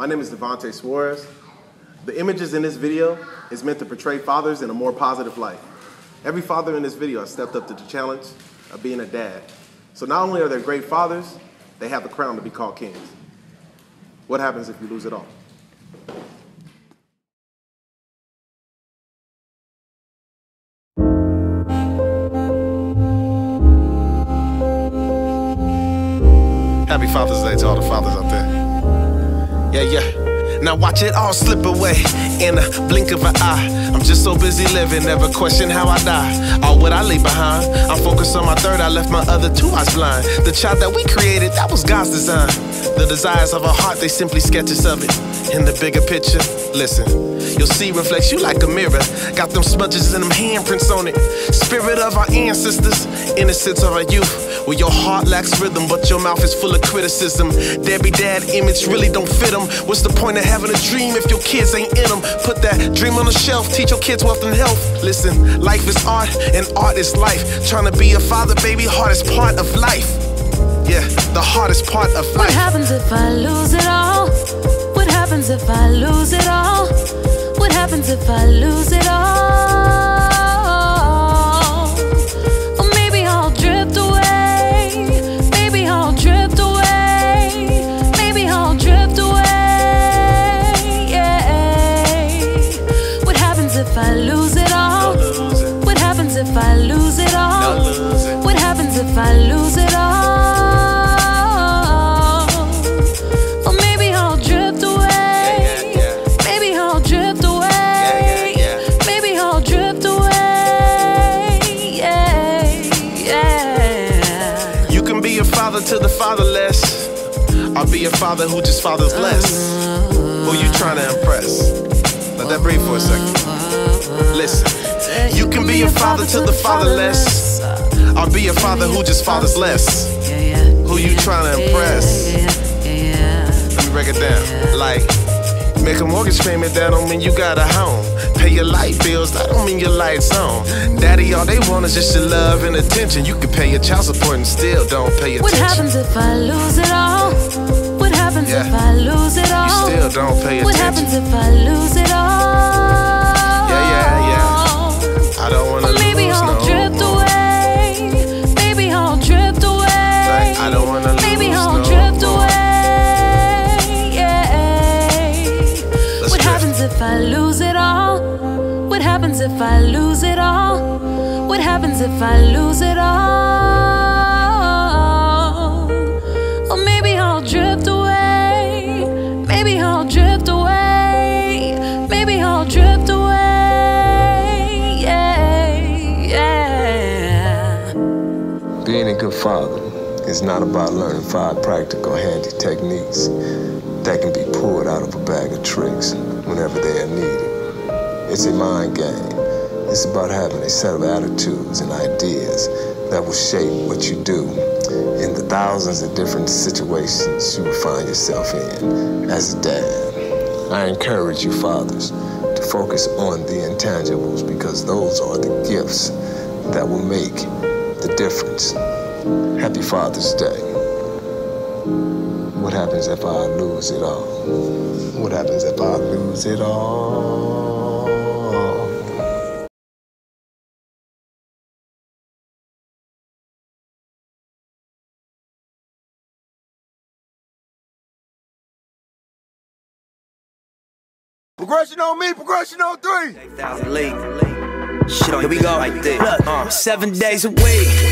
My name is Davonte Suarez. The images in this video is meant to portray fathers in a more positive light. Every father in this video has stepped up to the challenge of being a dad. So not only are they great fathers, they have the crown to be called kings. What happens if you lose it all? Happy Father's Day to all the fathers out there. Yeah, yeah. Now watch it all slip away in a blink of an eye. I'm just so busy living, never question how I die. All what I leave behind. I'm focused on my third, I left my other two eyes blind. The child that we created, that was God's design. The desires of our heart, they simply sketches of it. In the bigger picture, listen. You'll see reflects you like a mirror. Got them smudges and them handprints on it. Spirit of our ancestors, innocence of our youth. Where your heart lacks rhythm, but your mouth is full of criticism. Debbie dad image really don't fit them. What's the point of having a dream if your kids ain't in them? Put that dream on the shelf, teach your kids wealth and health. Listen, life is art, and art is life. Trying to be a father, baby, hardest part of life. Yeah, the hardest part of life. What happens if I lose it all? What happens if I lose it all? What happens if I lose it all? If I lose it all? What happens if I lose it all? What happens if I lose it all? Or maybe I'll drift away. Maybe I'll drift away. Maybe I'll drift away. Yeah, yeah. You can be a father to the fatherless, or be a father who just fathers less. Who you trying to impress? Let that breathe for a second. Listen, you can be a father to the fatherless, or be a father who just fathers less. Who you trying to impress? Let me break it down. Like, make a mortgage payment, that don't mean you got a home. Pay your light bills, that don't mean your lights on. Daddy, all they want is just your love and attention. You can pay your child support and still don't pay attention. What happens if I lose it all? What happens Yeah. if I lose it all? You still don't pay attention. What happens if I lose happens if I lose it all? What happens if I lose it all? Or maybe I'll drift away. Maybe I'll drift away. Maybe I'll drift away. Yeah, yeah. Being a good father is not about learning five practical handy techniques that can be pulled out of a bag of tricks whenever they are needed. It's a mind game. It's about having a set of attitudes and ideas that will shape what you do in the thousands of different situations you will find yourself in as a dad. I encourage you, fathers, to focus on the intangibles because those are the gifts that will make the difference. Happy Father's Day. What happens if I lose it all? What happens if I lose it all? Progression on me, progression on three. Shit on Here we go. Right there. Uh, seven days a week.